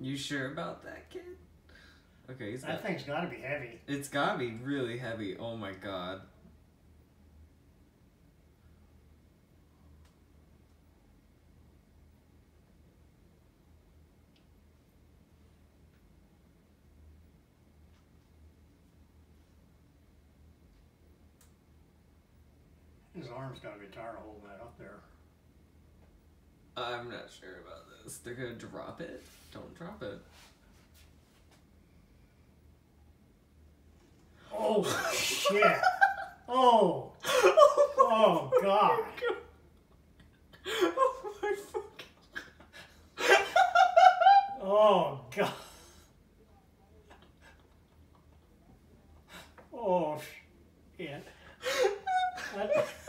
You sure about that, kid? Okay, he's That got. thing's got to be heavy. It's gotta be really heavy. Oh my god. His arm's got to be tired of holding that up there. I'm not sure about this. They're gonna drop it? Don't drop it. Oh shit. Oh. Oh, oh, oh god. god. Oh my fucking god. oh god. Oh shit.